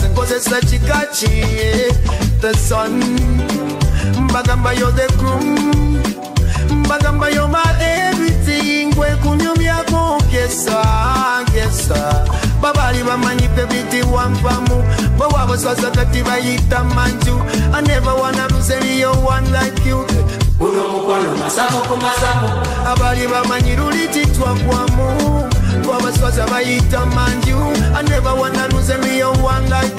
zenkozesa kikaki eh. the son mbagamba yo the groom mbagamba yo my everything. Gwe kunyumyako gesa gesa babali bamanyipe biti wampamu bwe waboswaza kati bayita manju. I never wanna lose any one like you masamu ku masamu abali bamanyi luli kitwagwamu twabaswaza bayita manju i never wanna lose any one like